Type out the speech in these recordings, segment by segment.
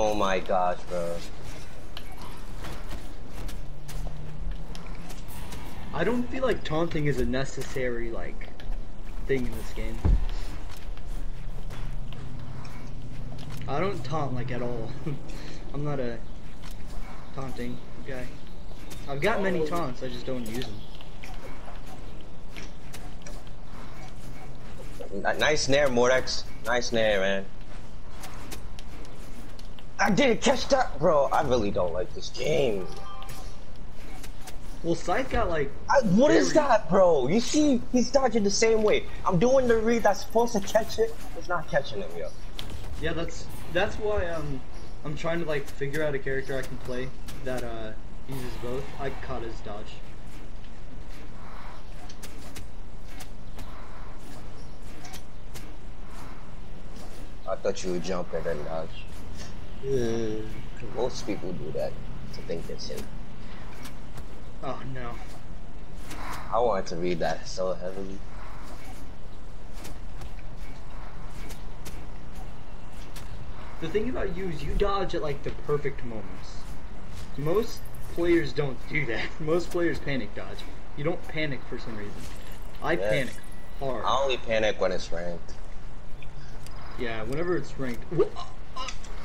Oh my gosh, bro. I don't feel like taunting is a necessary like thing in this game. I don't taunt like at all. I'm not a taunting guy. I've got many oh. taunts, I just don't use them. Nice nair, Mordex. Nice nair, man. I didn't catch that, bro. I really don't like this game. Well, Scythe got like I, what is that, bro? You see, he's dodging the same way. I'm doing the read that's supposed to catch it. It's not catching him, yo. yeah. That's that's why um I'm trying to like figure out a character I can play that uh uses both. I caught his dodge. I thought you would jump and then dodge. Hmm. Most people do that to think it's him. Oh no. I wanted to read that so heavily. The thing about you is you dodge at like the perfect moments. Most players don't do that. Most players panic dodge. You don't panic for some reason. I Yeah. panic hard. I only panic when it's ranked. Yeah, whenever it's ranked.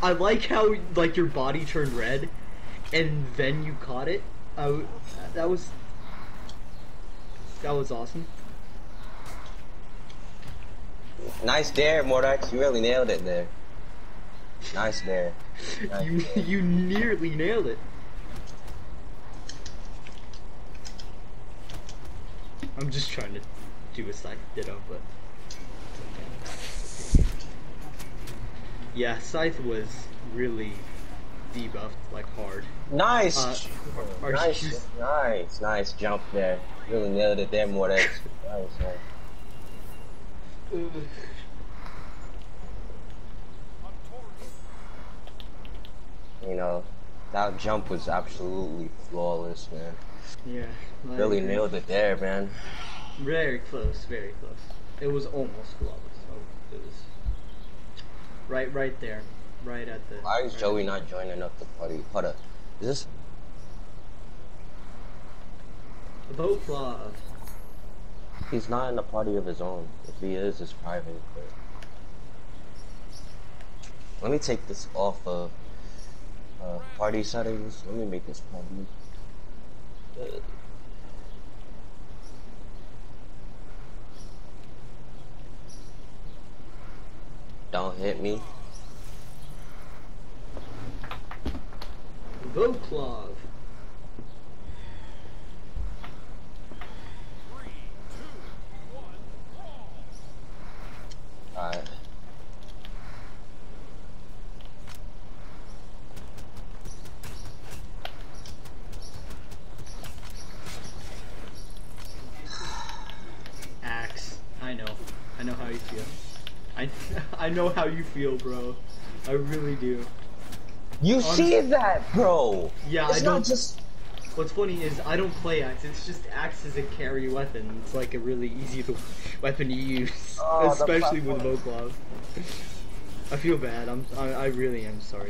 I like how like your body turned red, and then you caught it. I w that was that was awesome. Nice dair, Mordex. You really nailed it there. Nice dair. Nice You dair. you nearly nailed it. I'm just trying to do a scythe ditto, but it's okay. Yeah, scythe was really debuffed like hard. Nice. Uh, nice, nice, nice jump there. Really nailed it there, Mordex. Nice, man. You know, that jump was absolutely flawless, man. Yeah, I Really agree. nailed it there, man. Very close, very close. It was almost flawless. Oh, it was right, right there, right at the. Why is right Joey not joining up the party? Hold up. Is this boat claw. He's not in a party of his own. If he is, it's private. But... Let me take this off of uh, party settings. Let me make this public. Don't hit me. Volkov. Alright. Axe. I know. I know how you feel. I I know how you feel, bro. I really do. You Honestly- see that, bro? Yeah, it's I don't- just. What's funny is I don't play axe. It's just axe is a carry weapon. It's like a really easy to, weapon to use, Oh, especially with. Volkov. I feel bad. I'm. I, I really am sorry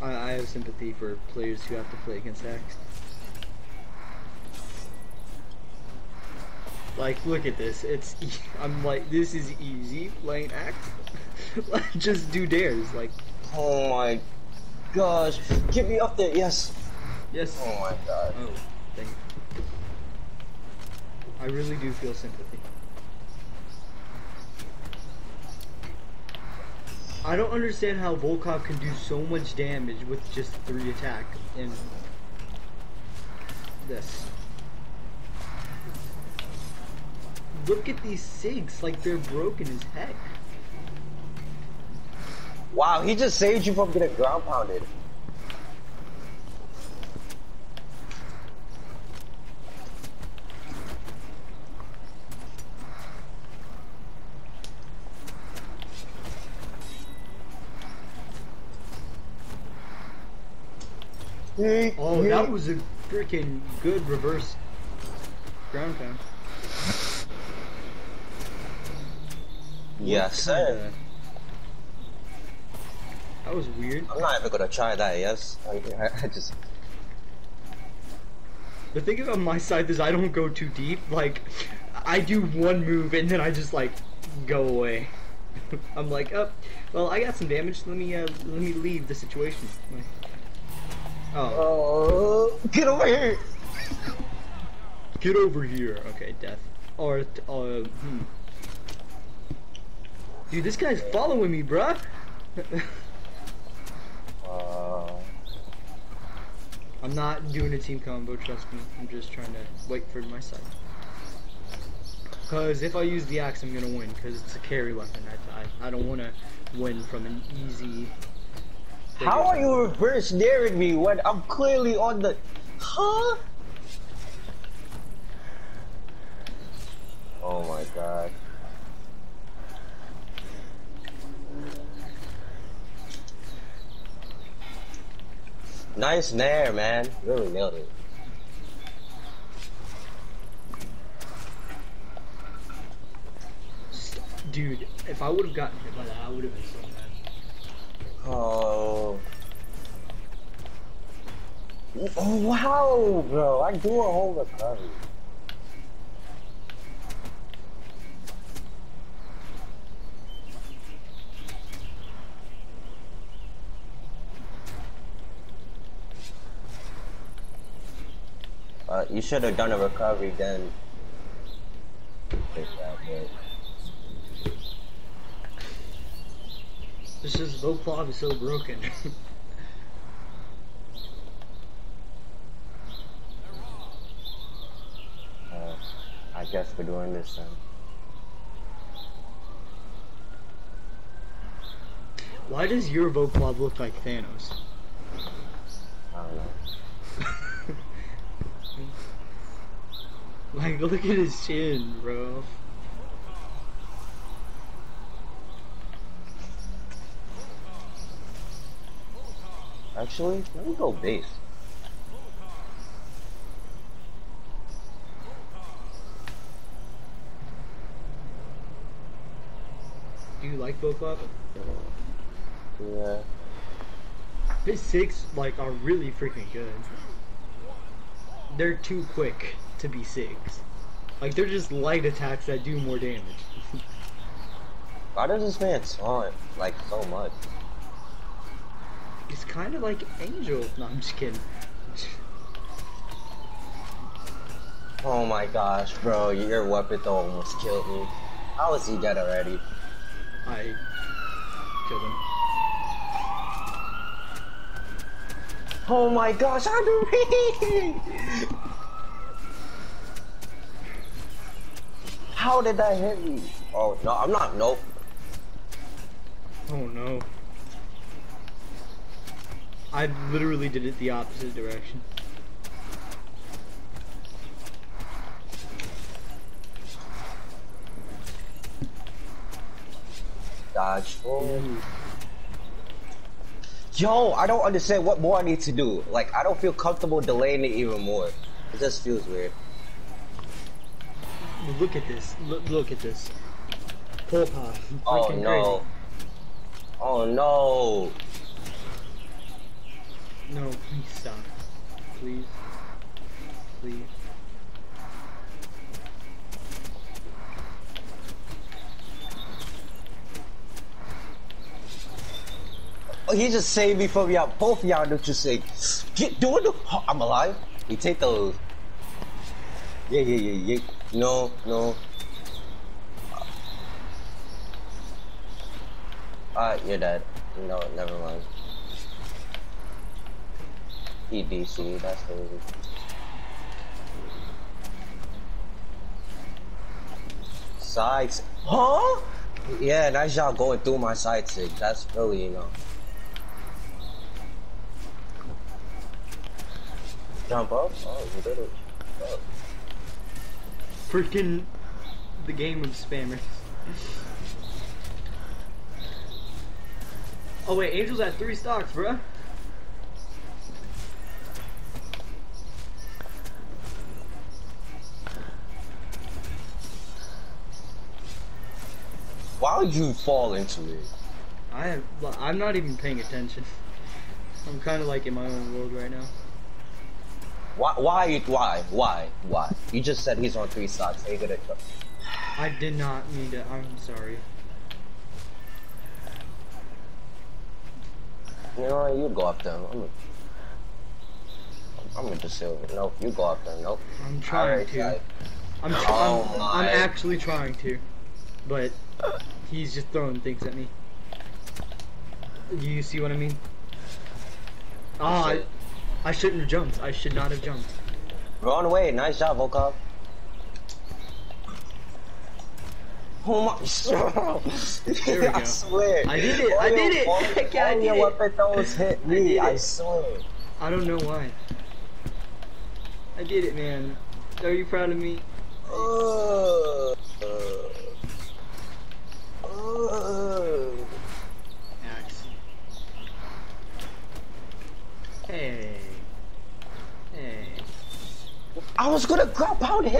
though. I, I have sympathy for players who have to play against axe. Like, look at this. It's. E I'm like, this is easy playing act. like, just do dairs. Like, Oh my gosh. Get me up there, yes. yes. Oh my god. Oh, thank you. I really do feel sympathy. I don't understand how Volkov can do so much damage with just three attack in this. Look at these SIGs, like they're broken as heck. Wow, he just saved you from getting ground pounded. Oh, that was a freaking good reverse ground pound. Yes, sir. That was weird. I'm not even gonna try that. Yes, I, I just. The thing about my scythe is I don't go too deep. Like, I do one move and then I just like go away. I'm like, oh, well, I got some damage. Let me uh, let me leave the situation. Oh, Oh, get over here! get over here. Okay, death. Or uh, hmm. Dude, this guy's following me, bruh. Uh, I'm not doing a team combo, trust me. I'm just trying to wait for my side. Because if I use the axe, I'm going to win, because it's a carry weapon. I, I, I don't want to win from an easy... how are you reverse daring me when I'm clearly on the? Huh? Oh my god. Nice nair, man. Really nailed it. Dude, if I would have gotten hit by that, I would have been so mad. Oh. Oh wow, bro! I do a whole recovery. Uh, you should have done a recovery then. Fix that, but- This is Volkov is so broken. Uh, I guess we're doing this then. Why does your Volkov look like Thanos? I don't know. Like, look at his chin, bro. Actually, let me go base. Do you like Volkov? Yeah. His sigs, like, are really freaking good. They're too quick to be sigs. Like, they're just light attacks that do more damage. Why does this man taunt like so much? It's kind of like Angel. No, I'm just kidding. Oh my gosh, bro, your weapon though almost killed me. How is he dead already? I killed him. Oh my gosh, how do we? How did that hit me? Oh no, I'm not. Nope. Oh no. I literally did it the opposite direction. Dodge forward. Yo, I don't understand what more I need to do. Like, I don't feel comfortable delaying it even more. It just feels weird. Look at this. Look, look at this. Oh no. Oh no. crazy. Oh, no, please stop. Please. Please. He just saved me from y'all. Both of y'all you say. Get doing the. I'm alive. You take those. Yeah, yeah, yeah, yeah. No, no. Uh, you're dead. No, never mind. EDC, that's crazy. Sides. Huh? Yeah, nice job going through my side sig. That's really, you know. Jump up? Oh, you did it. Oh. Freaking the game of spammers. Oh wait, Angel's at three stocks, bruh. Why would you fall into it? I have, I'm not even paying attention. I'm kind of like in my own world right now. Why? Why? Why? Why? Why? You just said he's on three stocks. Are you gonna? I did not mean to. I'm sorry. You know what? You go up there. I'm gonna, I'm gonna just say, nope. You go up there. Nope. I'm trying Alright, to. guys. I'm, tr- Oh I'm. I'm actually trying to, but he's just throwing things at me. Do you see what I mean? Ah, I, I shouldn't have jumped. I should not have jumped. Run away. Nice job, Volkov. Oh my! There we I swear. I did it, I did it. All, Heck yeah, I did your it. weapon throws hit I me. did I, swear. I don't know why. I did it, man. Are you proud of me? Uh, uh, Axe. Hey. Hey. I was gonna grab out him.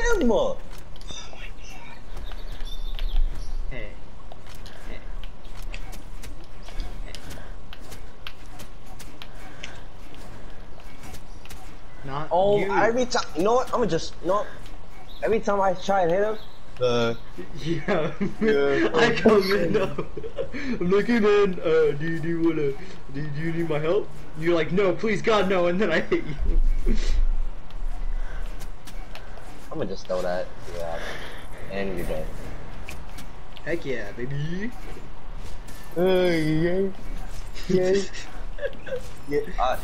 Hey. Hey. Not Oh, you. every time. You know what? I'm gonna just. You know what? Every time I try and hit him. Uh, Yeah. Yeah. I come in now. I'm like, hey man, uh, do you, do you wanna, do, you- do you need my help? You're like, no, please God, no, and then I hit you. I'm gonna just throw that. Yeah. And you're dead. Heck yeah, baby. Uh, yeah. Yeah. yeah. Uh,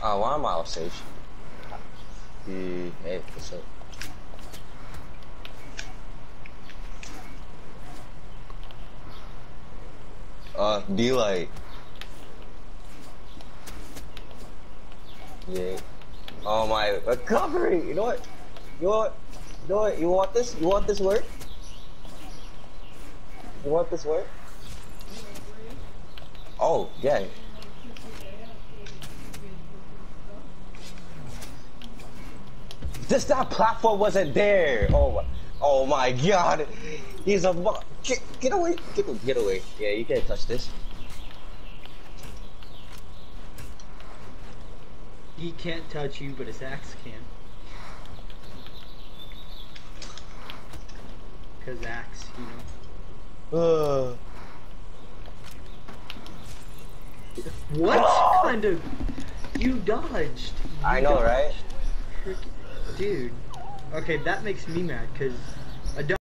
uh, why am I off stage? Uh, hey, what's up? Uh, D-Light. Yeah. Oh my, recovery! You know what? You know what? You know what? You want this? You want this work? You want this work? Oh, yeah. This that platform wasn't there. Oh oh my god. He's a mu- get, get away, get, get away. Yeah, you can't touch this. He can't touch you, but his axe can. Cause axe, you know. Uh, What Oh! kind of? You dodged. You I know, right? dodged. Frick- Dude. Okay, that makes me mad, cause